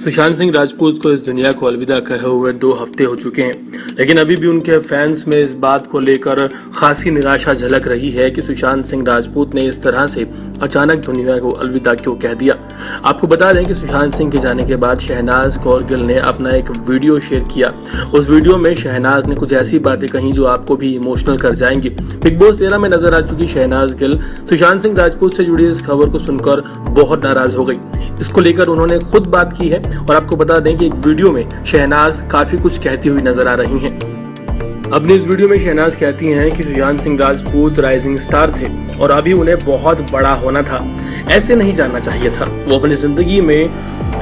सुशांत सिंह राजपूत को इस दुनिया को अलविदा कहे हुए दो हफ़्ते हो चुके हैं। लेकिन अभी भी उनके फैंस में इस बात को लेकर खासी निराशा झलक रही है कि सुशांत सिंह राजपूत ने इस तरह से अचानक दुनिया को अलविदा क्यों कह दिया? आपको बता दें कि सुशांत सिंह के जाने के बाद शहनाज कौर गिल ने अपना एक वीडियो शेयर किया। उस वीडियो में शहनाज ने कुछ ऐसी बातें कही जो आपको भी इमोशनल कर जाएँगी। बिग बॉस तेरह में नज़र आ चुकी शहनाज गिल सुशांत सिंह राजपूत से जुड़ी इस खबर को सुनकर बहुत नाराज़ हो गई। इसको लेकर उन्होंने खुद बात की है। और आपको बता दें कि एक वीडियो में शहनाज काफ़ी कुछ कहती हुई नज़र आ रही हैं। अपनी इस वीडियो में शहनाज कहती हैं कि सुशांत सिंह राजपूत राइजिंग स्टार थे और अभी उन्हें बहुत बड़ा होना था। ऐसे नहीं जाना चाहिए था। वो अपनी ज़िंदगी में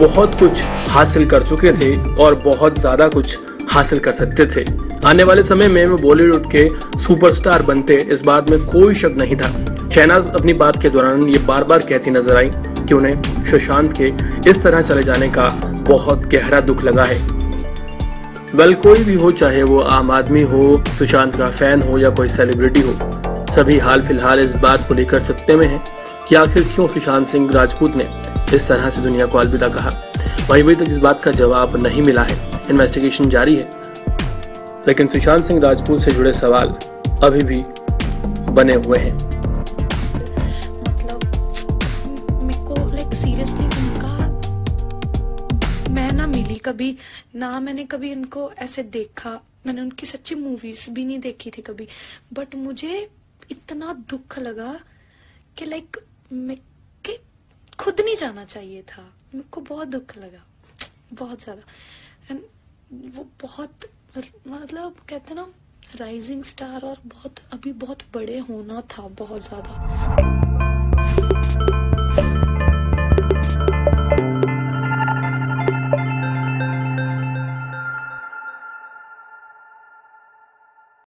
बहुत कुछ हासिल कर चुके थे और बहुत ज़्यादा कुछ हासिल कर सकते थे। आने वाले समय में वो बॉलीवुड के सुपरस्टार बनते इस बात में कोई शक नहीं था। शहनाज अपनी बात के दौरान ये बार बार कहती नज़र आई कि उन्हें सुशांत के इस तरह चले जाने का बहुत गहरा दुख लगा है। वेल कोई भी हो, चाहे वो आम आदमी हो, सुशांत का फ़ैन हो या कोई सेलिब्रिटी हो, सभी हाल फ़िलहाल इस बात को लेकर सत्य में है कि आखिर क्यों सुशांत सिंह राजपूत ने इस तरह से दुनिया को अलविदा कहा। वही अभी तक इस बात का जवाब नहीं मिला है। इन्वेस्टिगेशन जारी है। लेकिन सुशांत सिंह राजपूत से जुड़े सवाल अभी भी बने हुए हैं। कभी, ना मैंने कभी उनको ऐसे देखा, मैंने उनकी सच्ची मूवीज़ भी नहीं देखी थी कभी। बट मुझे इतना दुख लगा कि लाइक मैं कि खुद नहीं जाना चाहिए था। मेरे को बहुत दुख लगा, बहुत ज़्यादा। एंड वो बहुत मतलब कहते ना राइजिंग स्टार और बहुत, अभी बहुत बड़े होना था, बहुत ज़्यादा।